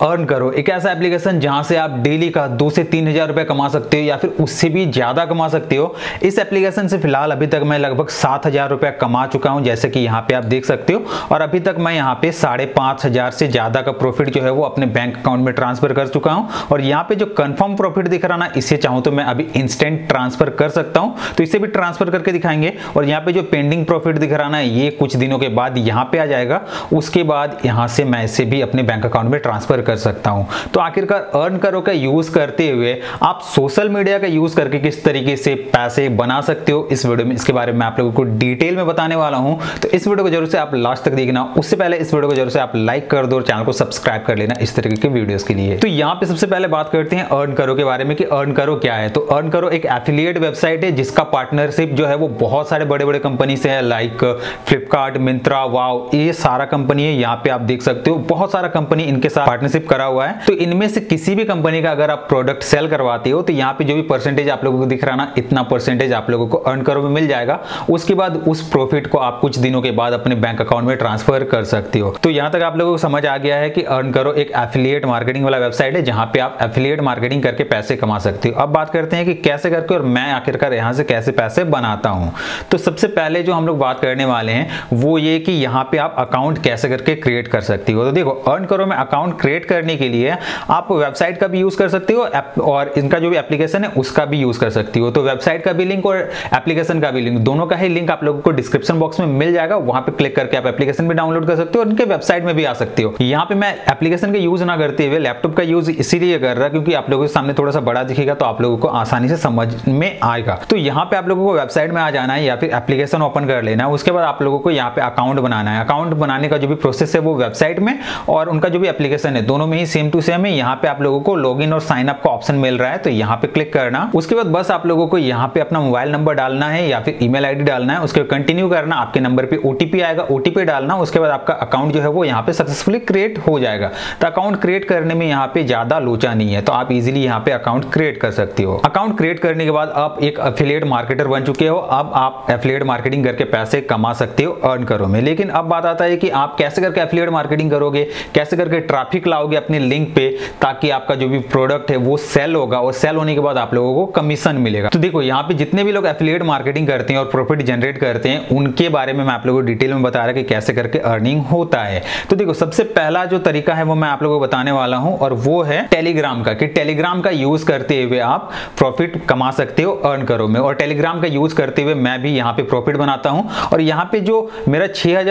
Earn करो। एक ऐसा एप्लीकेशन जहाँ से आप डेली का दो से तीन हज़ार रुपए कमा सकते हो या फिर उससे भी ज़्यादा कमा सकते हो, इस एप्लीकेशन से फ़िलहाल अभी तक मैं लगभग सात हज़ार रुपए कमा चुका हूँ, जैसे कि यहाँ पे आप देख सकते हो। और अभी तक मैं यहाँ पे साढ़े पाँच हज़ार से ज़्यादा का प्रॉफिट जो है वो अपने बैंक अकाउंट में ट्रांसफ़र कर चुका हूँ। और यहाँ पे जो कन्फर्म प्रॉफिट दिख रहा ना, इसे चाहूँ तो मैं अभी इंस्टेंट ट्रांसफ़र कर सकता हूँ। तो इसे भी ट्रांसफ़र करके दिखाएँगे। और यहाँ पे जो पेंडिंग प्रॉफिट दिख रहा ना, ये कुछ दिनों के बाद यहाँ पे आ जाएगा। उसके बाद यहाँ से मैं इसे भी अपने बैंक अकाउंट में ट्रांसफ़र कर सकता हूँ। तो आखिरकार अर्न करो का यूज़ करते हुए आप सोशल मीडिया का यूज़ करके किस तरीके से पैसे बना सकते हो, इस वीडियो में, इसके बारे में आप लोगों को डिटेल में बताने वाला हूँ। तो इस वीडियो को ज़रूर से आप लास्ट तक देखना, उससे पहले इस वीडियो को ज़रूर से आप लाइक कर दो और चैनल को सब्सक्राइब कर लेना इस तरीके के वीडियोस के लिए। तो यहाँ पे सबसे पहले बात करते हैं अर्न करो के बारे में कि अर्न करो क्या है। तो अर्न करो एक एफिलिएट वेबसाइट है, जिसका पार्टनरशिप जो है वो बहुत सारे बड़े बड़े कंपनी से है लाइक फ्लिपकार्ट मिंत्रा वाव ये सारा कंपनी है, यहाँ पे आप देख सकते हो। बहुत सारा कंपनी इनके साथ पार्टनरशिप करा हुआ है। तो इनमें से किसी भी कंपनी का अगर आप प्रोडक्ट सेल करवाते हो तो यहाँ पे जो भी परसेंटेज आप लोगों को दिख रहा ना, इतना परसेंटेज आप लोगों को अर्न करो मिल जाएगा। उसके बाद उस प्रॉफिट को आप कुछ दिनों के बाद अपने बैंक अकाउंट में ट्रांसफ़र कर सकते हो। तो यहाँ तक आप लोगों को समझ आ गया है कि अर्न करो, एक एफिलिएट मार्केटिंग वाला वेबसाइट है, जहाँ पे आप एफिलिएट मार्केटिंग करके पैसे कमा सकते हो। अब बात करते हैं कि कैसे करके और मैं आखिरकार यहाँ से कैसे पैसे बनाता हूँ। तो सबसे पहले जो हम लोग बात करने वाले हैं, वो ये कि यहाँ पे आप अकाउंट कैसे करके क्रिएट कर सकती हो। तो देखो अर्न करो में अकाउंट क्रिएट करने के लिए आप वेबसाइट का भी यूज़ कर सकते हो और इनका जो भी एप्लीकेशन है, उसका भी यूज़ कर सकती हो। तो वेबसाइट का भी लिंक और एप्लीकेशन का भी लिंक दोनों का ही लिंक आप लोगों को डिस्क्रिप्शन बॉक्स में मिल जाएगा। वहाँ पे क्लिक करके आप एप्लीकेशन भी डाउनलोड कर सकते हो और इनके वेबसाइट में भी आ सकते हो। यहाँ पे मैं एप्लीकेशन का यूज़ ना करते हुए लैपटॉप का यूज़ इसीलिए कर रहा क्योंकि आप लोगों के सामने थोड़ा सा बड़ा दिखेगा तो आप लोगों को आसानी से समझ में आएगा। तो यहाँ पे आप लोगों को वेबसाइट में आ जाना है या फिर एप्लीकेशन ओपन कर लेना है, उसके बाद आप लोगों को यहाँ पे अकाउंट बनाना है। अकाउंट बनाने का जो भी प्रोसेस है वो वेबसाइट में और उनका जो भी एप्लीकेशन है दोनों में ही सेम टू सेम है। यहाँ पे आप लोगों को लॉगिन और साइन अप का ऑप्शन मिल रहा है तो यहाँ पे क्लिक करना। उसके बाद बस आप लोगों को यहाँ पे अपना मोबाइल नंबर डालना है या फिर ईमेल आईडी डालना है, उसके कंटिन्यू करना, आपके नंबर पे ओटीपी आएगा ओटीपी डालना, उसके बाद आपका अकाउंट जो है वो यहाँ पे सक्सेसफुली क्रिएट हो जाएगा। तो अकाउंट क्रिएट करने में यहाँ पे ज़्यादा लोचा नहीं है तो आप इजिली यहाँ पे अकाउंट क्रिएट कर सकते हो। अकाउंट क्रिएट करने के बाद आप एक अफिलिएट मार्केटर बन चुके हो। अब आप एफिलिएट मार्केटिंग करके पैसे कमा सकते हो अर्न करो में लेकिन अब बात आता है कि आप कैसे करके एफिलिएट मार्केटिंग करोगे, कैसे करके ट्रैफ़िक लाओगे अपने लिंक पे ताकि आपका जो भी प्रोडक्ट है वो सेल होगा और सेल होने के बाद आप लोगों को कमीशन मिलेगा। तो देखो, यहाँ पे जितने भी लोग एफिलिएट मार्केटिंग करते हैं और प्रॉफिट जनरेट करते हैं, उनके बारे में मैं आप लोगों को डिटेल में बता रहा कि कैसे करके अर्निंग होता है। तो देखो, सबसे पहला जो तरीका है वो मैं आप लोगों को बताने वाला हूँ और वो है टेलीग्राम का, कि टेलीग्राम का यूज़ करते हुए आप प्रॉफिट कमा सकते हो अर्न करो। में और टेलीग्राम का यूज़ करते हुए मैं भी यहाँ पे प्रॉफिट बनाता हूँ और यहाँ पे जो मेरा छह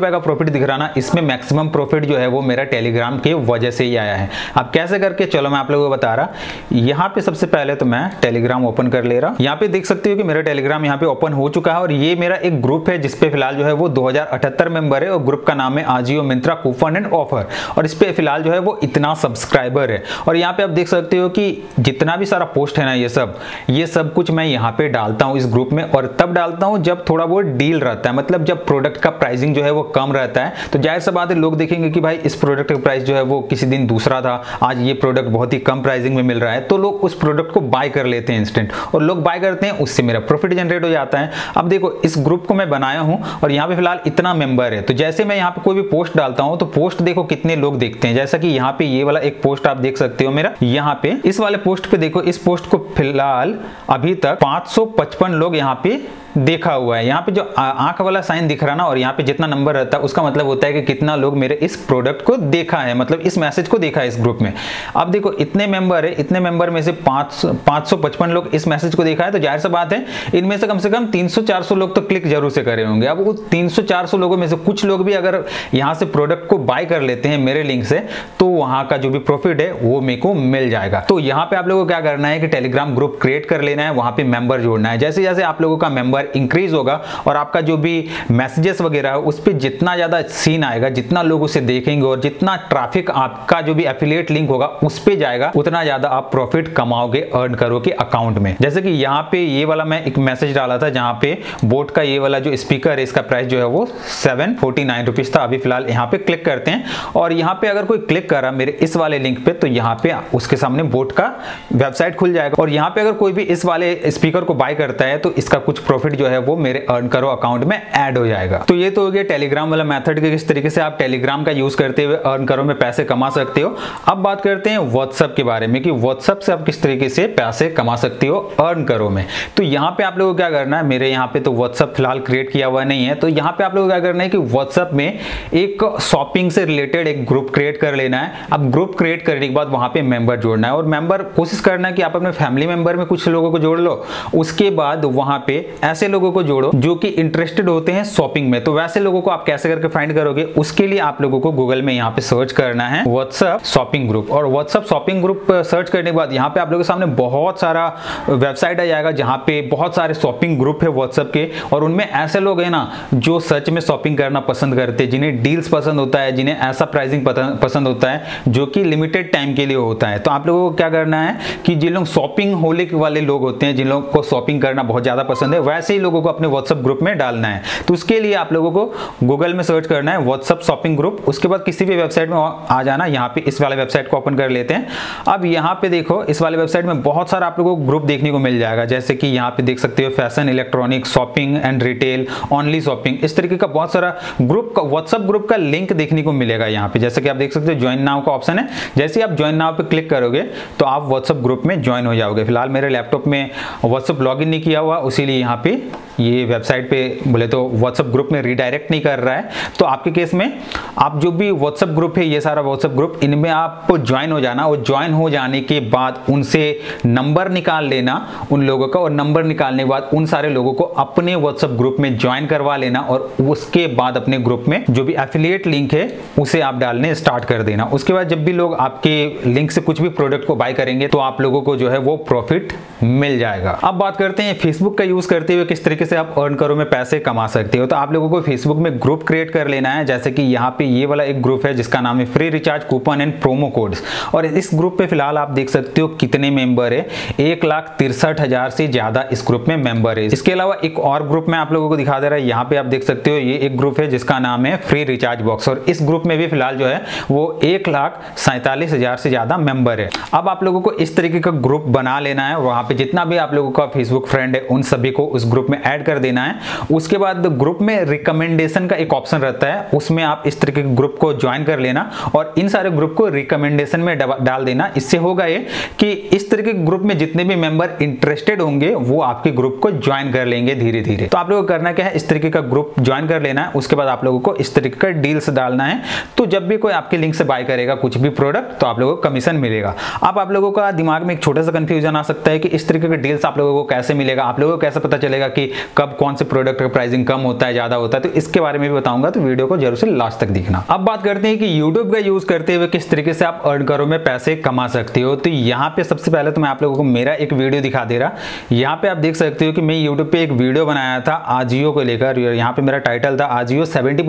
का प्रॉफिट दिख रहा ना, इसमें मैक्सिमम प्रॉफिट जो है वो मेरा टेलीग्राम के वजह से ही आया है। अब कैसे करके? चलो मैं आप लोगों को बता रहा। यहाँ पे सबसे पहले तो मैं टेलीग्राम ओपन कर ले रहा। यहाँ पे देख सकते हो कि मेरा टेलीग्राम यहाँ पे ओपन हो चुका है और ये मेरा एक ग्रुप है जिसपे फ़िलहाल जो है वो 2078 मेंबर है और ग्रुप का नाम है Ajio Myntra coupon and offer. और इस पे फ़िलहाल जो है वो इतना सब्सक्राइबर है। और यहाँ पे आप देख सकते हो कि जितना भी सारा पोस्ट है ना ये सब ये सब कुछ मैं यहाँ पे डालता हूँ इस ग्रुप में। और तब डालता हूँ जब थोड़ा बहुत डील रहता है। मतलब जब प्रोडक्ट का प्राइसिंग जो है वो कम रहता है। तो ज़ाहिर सा बात लोग देखेंगे कि भाई इस प्रोडक्ट का प्राइस जो है वो किसी दिन दूसरा था। आज ये प्रोडक्ट बहुत ही कम प्राइसिंग में मिल रहा है। तो लोग उस प्रोडक्ट को बाय कर लेते हैं इंस्टेंट और लोग बाय करते हैं, उससे मेरा प्रॉफिट जनरेट हो जाता है। अब देखो, इस ग्रुप को मैं बनाया हूँ और यहाँ पे फ़िलहाल इतना मेंबर है। तो जैसे मैं यहाँ पे कोई भी पोस्ट डालता हूँ तो पोस्ट देखो कितने लोग देखते हैं। जैसा कि यहाँ पे ये वाला एक पोस्ट आप देख सकते हो मेरा। यहाँ पे इस वाले पोस्ट पे देखो, इस पोस्ट को फ़िलहाल अभी तक 555 लोग यहाँ पे देखा हुआ है। यहाँ पे जो आँख वाला साइन दिख रहा ना, और यहाँ पे जितना नंबर रहता है, उसका मतलब होता है कि कितना लोग मेरे इस प्रोडक्ट को देखा है मतलब इस मैसेज को देखा है इस ग्रुप में। अब देखो, इतने मेंबर है, इतने मेंबर में से पाँच सौ पचपन लोग इस मैसेज को देखा है तो ज़ाहिर सा बात है, इनमें से कम से कम तीन सौ, चार सौ लोग तो क्लिक ज़रूर से करे होंगे। अब वो तीन सौ, चार सौ लोगों में से कुछ लोग भी अगर यहाँ से प्रोडक्ट को बाय कर लेते हैं मेरे लिंक से तो वहाँ का जो भी प्रॉफिट है, वो मेरे को मिल जाएगा। तो यहाँ पे आप लोगों को क्या करना है कि टेलीग्राम ग्रुप क्रिएट कर लेना है, वहाँ पे मेंबर जोड़ना है। जैसे जैसे आप लोगों का मेंबर इंक्रीज होगा और आपका जो भी मैसेजेस वगैरह है, उस पर जितना ज़्यादा सीन आएगा, जितना लोग उसे देखेंगे और जितना ट्रैफ़िक आपका जो भी एफिलिएट लिंक होगा, उस पर जाएगा, उतना ज़्यादा आप प्रॉफिट कमाओगे अर्न करोगे अकाउंट में। जैसे कि यहाँ पे ये वाला मैं एक मैसेज डाला था, जहाँ पे बोट का ये वाला जो स्पीकर है, इसका प्राइस जो है वो सेवन फोर्टी था। अभी फ़िलहाल यहाँ पे क्लिक करते हैं और यहाँ पे अगर कोई क्लिक करा मेरे इस वाले लिंक पे तो यहाँ पे उसके सामने बोट का वेबसाइट खुल जाएगा। और यहाँ पे अगर कोई भी इस वाले स्पीकर को बाय करता है तो इसका कुछ प्रॉफिट प्रॉफिट जो है वो मेरे अर्न करो अकाउंट में ऐड हो जाएगा। तो ये तो हो गया टेलीग्राम वाला मेथड के किस तरीके से आप टेलीग्राम का यूज़ करते हुए अर्न करो में पैसे कमा सकते हो। अब बात करते हैं व्हाट्सअप के बारे में कि व्हाट्सअप से आप किस तरीके से पैसे कमा सकते हो अर्न करो में। तो यहाँ पे आप लोगों को क्या करना है? मेरे यहाँ पे तो व्हाट्सअप फ़िलहाल क्रिएट किया हुआ नहीं है। तो यहाँ पे आप लोगों को क्या करना है कि व्हाट्सअप में एक शॉपिंग से रिलेटेड एक ग्रुप क्रिएट कर लेना है। अब ग्रुप क्रिएट करने के बाद वहाँ पे मेंबर जोड़ना है और मेंबर कोशिश करना है कि आप अपने फैमिली मेंबर में कुछ लोगों को जोड़ लो। उसके बाद वहाँ पे ऐसे लोगों को जोड़ो जो कि इंटरेस्टेड होते हैं शॉपिंग में। तो वैसे लोगों को आप कैसे करके फाइंड करोगे? उसके लिए आप लोगों को गूगल में यहाँ पे सर्च करना है व्हाट्सअप शॉपिंग ग्रुप और व्हाट्सअप शॉपिंग ग्रुप सर्च करने के बाद यहाँ पे आप लोगों के सामने बहुत सारा वेबसाइट आ जाएगा जहाँ पे बहुत सारे शॉपिंग ग्रुप है व्हाट्सअप के। और उनमें ऐसे लोग हैं ना जो सच में शॉपिंग करना पसंद करते हैं, जिन्हें डील्स पसंद होता है, जिन्हें ऐसा प्राइसिंग पसंद होता है, जो कि लिमिटेड टाइम के लिए होता है। तो आप लोगों को क्या करना है कि जिन लोग शॉपिंग होलिक वाले लोग होते हैं, जिन लोगों को शॉपिंग करना बहुत ज़्यादा पसंद है, वैसे ही लोगों को अपने व्हाट्सअप ग्रुप में डालना है। तो उसके लिए आप लोगों को गूगल में सर्च करना है व्हाट्सअप शॉपिंग ग्रुप उसके बाद किसी भी वेबसाइट में आ जाना, यहाँ पे इस वाले वेबसाइट को ओपन कर लेते हैं। अब यहाँ पे देखो, इस वाले वेबसाइट में बहुत सारा आप लोगों को ग्रुप देखने को मिल जाएगा। जैसे कि यहाँ पे देख सकते हो fashion electronic shopping and retail only shopping इस तरीके का बहुत सारा ग्रुप का व्हाट्सअप ग्रुप का लिंक देखने को मिलेगा यहाँ पे। जैसे कि आप देख सकते हो ज्वाइन नाउ का ऑप्शन है। जैसे आप ज्वाइन नाउ पे क्लिक करोगे तो आप व्हाट्सअप ग्रुप में ज्वाइन हो जाओगे। फ़िलहाल मेरे लैपटॉप में व्हाट्सअप लॉगिन नहीं किया हुआ उसीलिए यहाँ पे ये वेबसाइट पे बोले तो व्हाट्सअप ग्रुप में रिडायरेक्ट नहीं कर रहा है। तो आपके केस में आप जो भी व्हाट्सअप ग्रुप है, ये सारा व्हाट्सअप ग्रुप इनमें आप ज्वाइन हो जाना और ज्वाइन हो जाने के बाद उनसे नंबर निकाल लेना उन लोगों का और नंबर निकालने के बाद उन सारे लोगों को अपने व्हाट्सअप ग्रुप में ज्वाइन करवा लेना और उसके बाद अपने ग्रुप में जो भी एफिलिएट लिंक है, उसे आप डालने स्टार्ट कर देना। उसके बाद जब भी लोग आपके लिंक से कुछ भी प्रोडक्ट को बाय करेंगे तो आप लोगों को जो है वो प्रॉफिट मिल जाएगा। अब बात करते हैं फेसबुक का यूज़ करते हुए किस तरीके से आप अर्न करो में पैसे कमा सकते हो? तो आप लोगों को फेसबुक में ग्रुप क्रिएट कर लेना है, जैसे कि यहाँ पे ये वाला एक ग्रुप है, जिसका नाम है free recharge coupon and promo codes और इस ग्रुप पे फ़िलहाल आप देख सकते हो कितने मेंबर है। एक लाख तिरसठ हज़ार से ज़्यादा इस ग्रुप में मेंबर है। इसके अलावा एक और ग्रुप में आप लोगों को दिखा दे रहा है, यहाँ पे आप देख सकते हो, ये एक ग्रुप है, जिसका नाम है फ्री रिचार्ज बॉक्स और इस ग्रुप में भी फ़िलहाल जो है, वो एक लाख सैतालीस हज़ार से ज़्यादा मेंबर है। अब आप लोगों को इस तरीके का ग्रुप बना लेना है वहाँ पे जितना भी आप लोगों का फेसबुक फ्रेंड है, उन सभी को उस ग्रुप में ऐड कर देना है। उसके बाद ग्रुप में रिकमेंडेशन का एक ऑप्शन रहता है। उसमें आप इस तरीके के ग्रुप को ज्वाइन कर लेना और इन सारे ग्रुप को रिकमेंडेशन में डाल देना। इससे होगा ये कि इस तरीके के ग्रुप में जितने भी मेंबर इंटरेस्टेड होंगे, वो आपके ग्रुप को ज्वाइन कर लेंगे धीरे धीरे तो आप लोगों को करना क्या है? इस तरीके का ग्रुप ज्वाइन कर लेना है। उसके बाद आप लोगों को इस तरीके का डील्स डालना है। तो जब भी कोई आपके लिंक से बाय करेगा कुछ भी प्रोडक्ट तो आप लोगों को कमीशन मिलेगा। अब आप लोगों का दिमाग में एक छोटा सा कंफ्यूजन आ सकता है कि इस तरीके का डील्स आप लोगों को कैसे मिलेगा? आप लोगों को कैसे पता चलेगा कि कब कौन से प्रोडक्ट का प्राइसिंग कम होता है, ज़्यादा होता है तो इसके बारे में भी बताऊँगा तो वीडियो को ज़रूर से लास्ट तक दिखना। अब बात करते हैं कि यूट्यूब का यूज़ करते हुए किस तरीके से आप अर्न करो में पैसे कमा सकते हो। तो यहाँ पे सबसे पहले तो मैं आप लोगों को मेरा एक वीडियो दिखा दे रहा। यहाँ पे आप देख सकते हो कि मैं यूट्यूब पे एक वीडियो बनाया था, आजियो को लेकर। यहाँ पे मेरा टाइटल था Ajio seventy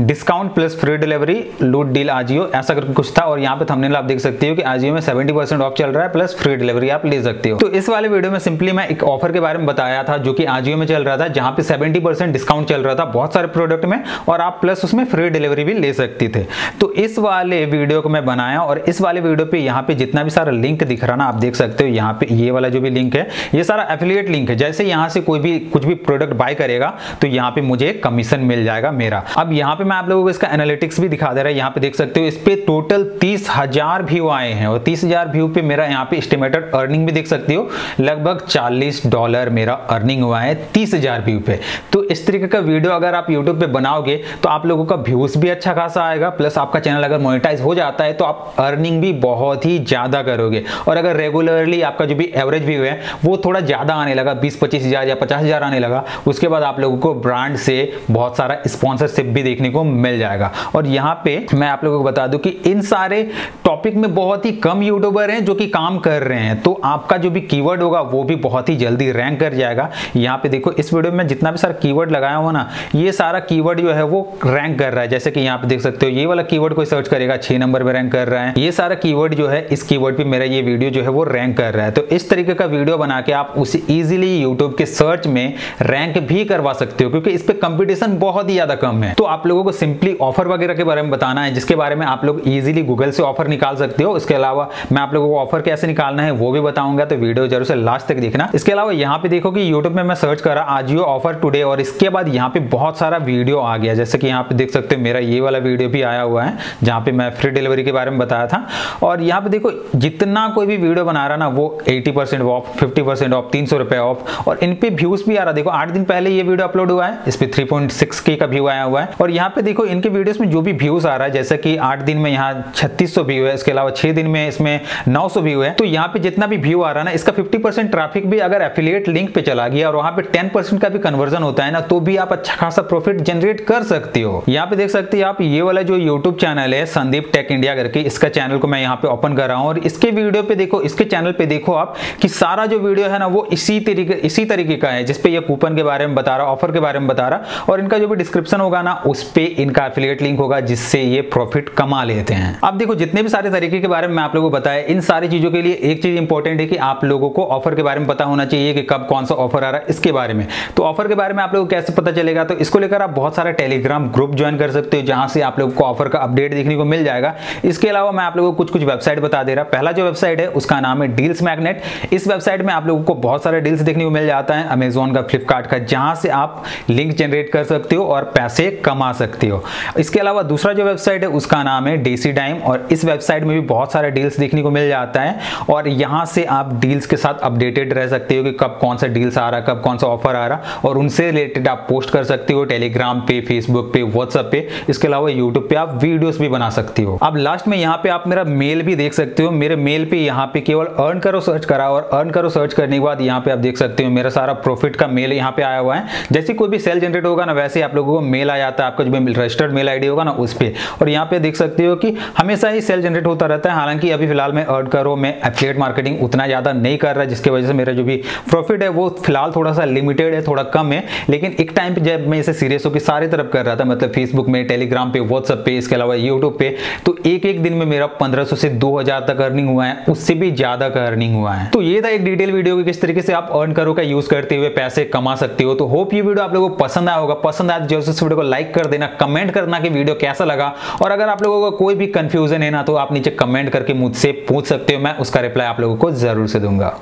discount plus free delivery लूट डील आजियो। ऐसा करके कुछ था और यहाँ पे थंबनेल आप देख सकते हो कि आजियो में सेवेंटी ऑफ़ चल रहा है प्लस फ्री डिलीवरी आप ले सकते हो। तो इस वाले वीडियो में सिंपली मैं एक ऑफ़र के बारे में बताया था, जो कि आजियो में चल रहा था, जहाँ पे 70% डिस्काउंट चल रहा था बहुत सारे प्रोडक्ट में और आप प्लस उसमें फ्री डिलीवरी भी ले सकते थे। तो इस वाले वीडियो को मैं बनाया और इस वाले वीडियो पे यहाँ पे जितना भी सारा लिंक दिख रहा ना, आप देख सकते हो यहाँ पे ये वाला जो भी लिंक है, ये सारा एफिलिएट लिंक है। जैसे यहाँ से कोई भी, कुछ भी प्रोडक्ट बाय करेगा तो यहाँ पे मुझे कमीशन मिल जाएगा मेरा। अब यहाँ पे मैं आप लोगों को इसका एनालिटिक्स भी दिखा दे रहा है। यहाँ पे देख सकते हो, इस पे टोटल तीस हज़ार व्यू आए हैं और तीस हज़ार व्यू पे मेरा यहाँ पे एस्टिमेटेड अर्निंग भी देख सकते हो, लगभग चालीस डॉलर मेरा अर्निंग हुआ है, तीस हज़ार व्यू पे। तो इस तरीके का वीडियो अगर आप यूट्यूब पे बनाओगे तो आप लोगों का व्यूज़ भी अच्छा खासा आएगा प्लस आपका चैनल अगर मोनिटाइज हो जाता है तो आप अर्निंग भी बहुत ही ज़्यादा करोगे। और अगर रेगुलरली आपका जो भी एवरेज व्यू है, वो थोड़ा ज़्यादा आने लगा, बीस, पच्चीस या पचास आने लगा, उसके बाद आप लोगों को ब्रांड से, बहुत सारा स्पॉन्सरशिप भी देखने को मिल जाएगा। और यहाँ पे मैं आप लोगों को बता दूँ कि इन सारे टॉपिक में बहुत ही कम यूट्यूबर हैं जो कि काम कर रहे हैं। तो आपका जो भी कीवर्ड होगा, वो भी बहुत ही जल्दी रैंक कर जाएगा। यहाँ पे देखो, इस वीडियो में जितना भी सारा कीवर्ड लगाया हुआ ना, ये सारा कीवर्ड जो है वो रैंक कर रहा है। जैसे कि यहाँ पे देख सकते हो, ये वाला कीवर्ड कोई सर्च करेगा, छह नंबर पे रैंक कर रहा है। ये सारा कीवर्ड जो है, इस कीवर्ड पे मेरा ये वीडियो जो है वो रैंक कर रहा है। तो इस तरीके का वीडियो बना के आप उसे इजिली यूट्यूब के सर्च में रैंक भी करवा सकते हो, क्योंकि इस पर कंपटीशन बहुत ही ज़्यादा कम है। तो आप लोगों को सिंपली ऑफ़र वगैरह के बारे में बताना है, जिसके बारे में आप लोग इजिली गूगल से ऑफ़र निकाल सकते हो। इसके अलावा मैं आप लोगों को ऑफ़र कैसे निकालना है, वो भी बताऊँगा तो वीडियो ज़रूर से लास्ट तक देखना। इसके अलावा यहाँ पे देखो कि यूट्यूब में मैं सर्च करा आजियो ऑफ़र टुडे और इसके बाद यहाँ पे बहुत सारा वीडियो आ गया। जैसे कि यहाँ पे देख सकते हो, मेरा ये वाला वीडियो भी आया हुआ है, जहाँ पे मैं फ्री डिलीवरी के बारे में बताया था। और यहाँ पे देखो, जितना कोई भी वीडियो बना रहा ना, वो 80 परसेंट ऑफ़ 50 परसेंट ऑफ़ तीन सौ ऑफ़ और इन पे व्यूज़ भी आ रहा। देखो, आठ दिन पहले ये वीडियो अपलोड हुआ है, इस पे 3.6 के का व्यू आया हुआ है। और यहाँ पे देखो, इनके वीडियोस में जो भी व्यूज़ आ रहा है, जैसे कि आठ दिन में यहाँ छत्तीस व्यू है, इसके अलावा छह दिन में इसमें नौ सौ व्यू है। तो यहाँ पे जितना भी व्यू आ रहा है ना, इसका फिफ्टी ट्रैफ़िक भी अगर एफिलिएट लिंक पे चला गया और वहाँ पे टेन का भी कन्वर्जन होता है ना तो भी आप अच्छा खासा प्रॉफिट जनरेट कर सकते हो। यहाँ पे देख सकते हैं आप, ये वाला जो यूट्यूब चैनल है संदीप टेक इंडिया करके, इसका चैनल को मैं यहाँ पे ओपन कर रहा हूँ। और इसके वीडियो पे देखो, इसके चैनल पे देखो आप, कि सारा जो वीडियो है ना, वो इसी तरीके इसी तरीके का है, जिसपे ये कूपन के बारे में बता रहा ऑफ़र के बारे में बता रहा। और इनका जो भी डिस्क्रिप्शन होगा ना, उस पर इनका एफिलिएट लिंक होगा, जिससे ये प्रॉफिट कमा लेते हैं। अब देखो, जितने भी सारे तरीके के बारे मैं आप लोगों को बताया, इन सारी चीज़ों के लिए एक चीज़ इंपॉर्टेंट है कि आप लोगों को ऑफ़र के बारे में पता होना चाहिए कि कब कौन सा ऑफ़र आ रहा है। इसके बारे में। तो ऑफ़र के बारे में आप लोगों को कैसे पता चलेगा? तो इसको लेकर आप बहुत सारा टेलीग्राम ग्रुप ज्वाइन कर सकते हो, जहाँ से आप लोगों को ऑफ़र का अपडेट देखने को मिल जाएगा। इसके अलावा मैं आप लोगों को कुछ कुछ वेबसाइट बता दे रहा पहला जो वेबसाइट है, उसका नाम है डील्स मैग्नेट इस वेबसाइट में आप लोगों को बहुत सारे डील्स देखने को मिल जाता है अमेजोन का फ्लिपकार्ट का, जहाँ से आप लिंक जनरेट कर सकते हो और पैसे कमा सकते हो। इसके अलावा दूसरा जो वेबसाइट है, उसका नाम है डेसी डाइम और इस वेबसाइट में भी बहुत सारे डील्स देखने को मिल जाता है। और यहाँ से आप डील्स के साथ अपडेटेड रह सकते हो कि कब कौन सा डील्स आ रहा कब कौन सा ऑफ़र आ रहा और उनसे रिलेटेड आप पोस्ट कर सकते हो टेलीग्राम पे फेसबुक पे व्हाट्सएप पे। इसके अलावा यूट्यूब पे आप वीडियोस भी बना सकते हो। अब लास्ट में यहाँ पे आप मेरा मेल भी देख सकते हो। मेरे मेल पे यहाँ पे केवल अर्न करो सर्च करा और अर्न करो सर्च करने के बाद यहाँ पे आप देख सकते हो, मेरा सारा प्रॉफिट का मेल यहाँ पे आया हुआ है। जैसे कोई भी सेल जनरेट होगा ना, वैसे आप लोगों को मेल आ जाता है, आपका जो रजिस्टर्ड मेल आईडी होगा ना, उस पर और यहाँ पे देख सकते हो कि हमेशा ही सेल जनरेट होता रहता है। हालाँकि अभी फ़िलहाल मैं अर्न करो मैं एफिलिएट मार्केटिंग उतना ज़्यादा नहीं कर रहा, जिसकी वजह से मेरा जो भी प्रॉफिट है, वो फ़िलहाल थोड़ा सा लिमिटेड है, थोड़ा कम है, लेकिन एक टाइम पे जब मैं इसे सीरियस होकर सारे तरफ़ कर रहा था मतलब फेसबुक में टेलीग्राम पे व्हाट्सएप पे, इसके अलावा यूट्यूब पे तो एक एक दिन में मेरा 1500 से 2000 तक अर्निंग हुआ है, उससे भी ज़्यादा का अर्निंग हुआ है। तो ये था एक डिटेल वीडियो की किस तरीके से आप अर्न करो का यूज़ करते हुए पैसे कमा सकते हो। तो होप ये वीडियो आप लोगों को पसंद आया होगा। पसंद आया तो इस वीडियो को लाइक कर देना कमेंट करना कि वीडियो कैसा लगा। और अगर आप लोगों को कोई भी कंफ्यूजन है ना तो आप नीचे कमेंट करके मुझसे पूछ सकते हो, मैं उसका रिप्लाई आप लोगों को ज़रूर से दूँगा।